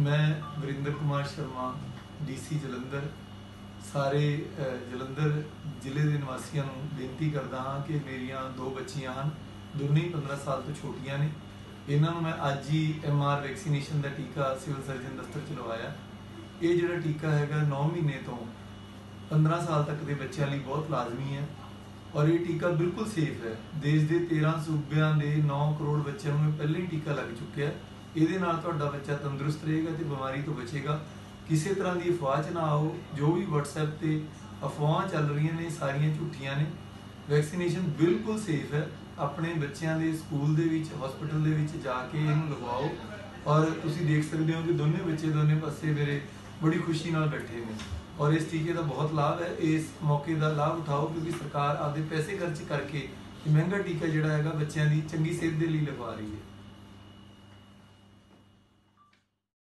ਮੈਂ ਵਰਿੰਦਰ ਕੁਮਾਰ ਸ਼ਰਮਾ ਡੀਸੀ ਜਲੰਧਰ। ਸਾਰੇ ਜਲੰਧਰ ਜ਼ਿਲ੍ਹੇ ਦੇ ਨਿਵਾਸੀਆਂ ਨੂੰ ਬੇਨਤੀ ਕਰਦਾ ਹਾਂ ਕਿ ਮੇਰੀਆਂ ਦੋ ਬੱਚੀਆਂ ਹਨ। ਦੋਨੇ ਹੀ 15 ਸਾਲ ਤੋਂ ਛੋਟੀਆਂ ਨੇ। ਇਹਨਾਂ ਨੂੰ ਮੈਂ ਅੱਜ ਹੀ ਐਮਆਰ ਵੈਕਸੀਨੇਸ਼ਨ ਦਾ ਟੀਕਾ ਸਿਵਲ ਸਰਜਨ ਦਫ਼ਤਰ ਚ ਲਵਾਇਆ। ਇਹ ਜਿਹੜਾ ਟੀਕਾ ਹੈਗਾ 9 ਮਹੀਨੇ ਤੋਂ 15 ਸਾਲ ਤੱਕ ਦੇ ਬੱਚਿਆਂ ਲਈ ਬਹੁਤ ਲਾਜ਼ਮੀ ਹੈ ਔਰ ਇਹ ਟੀਕਾ ਬਿਲਕੁਲ ਸੇਫ ਹੈ। ਦੇਸ਼ ਦੇ 13 ਸੂਬਿਆਂ ਦੇ 9 ਕਰੋੜ ਬੱਚਿਆਂ ਨੂੰ ਇਹ ਪਹਿਲਾਂ ਹੀ ਟੀਕਾ ਲੱਗ ਚੁੱਕਿਆ। ਹੈ ਇਹਦੇ ਨਾਲ ਤੁਹਾਡਾ ਬੱਚਾ ਤੰਦਰੁਸਤ ਰਹੇਗਾ ਤੇ ਬਿਮਾਰੀ ਤੋਂ ਬਚੇਗਾ। ਕਿਸੇ ਤਰ੍ਹਾਂ ਦੀ ਅਫਵਾਹ 'ਚ ਨਾ ਆਓ। ਜੋ ਵੀ WhatsApp ਤੇ ਅਫਵਾਹਾਂ ਚੱਲ ਰਹੀਆਂ ਨੇ, ਸਾਰੀਆਂ ਝੂਠੀਆਂ ਨੇ। ਵੈਕਸੀਨੇਸ਼ਨ ਬਿਲਕੁਲ ਸੇਫ ਹੈ। ਆਪਣੇ ਬੱਚਿਆਂ ਦੇ ਸਕੂਲ ਦੇ ਵਿੱਚ ਹਸਪੀਟਲ ਦੇ ਵਿੱਚ ਜਾ ਕੇ ਇਹਨੂੰ ਲਗਵਾਓ। ਔਰ ਤੁਸੀਂ ਦੇਖ ਸਕਦੇ ਹੋ ਕਿ ਦੋਨੇ ਬੱਚੇ ਦੋਨੇ ਪਾਸੇ ਮੇਰੇ ਬੜੀ ਖੁਸ਼ੀ ਨਾਲ ਬੈਠੇ ਨੇ। ਔਰ ਇਸ ਟੀਕੇ ਦਾ ਬਹੁਤ ਲਾਭ ਹੈ। ਇਸ ਮੌਕੇ ਦਾ ਲਾਭ ਉਠਾਓ ਕਿਉਂਕਿ ਸਰਕਾਰ ਆਪਦੇ ਪੈਸੇ ਖਰਚ ਕਰਕੇ ਮਹਿੰਗਾ ਟੀਕਾ ਜਿਹੜਾ ਹੈਗਾ ਬੱਚਿਆਂ ਦੀ ਚੰਗੀ ਸਿਹਤ ਦੇ ਲਈ ਲਗਵਾ ਰਹੀ ਹੈ।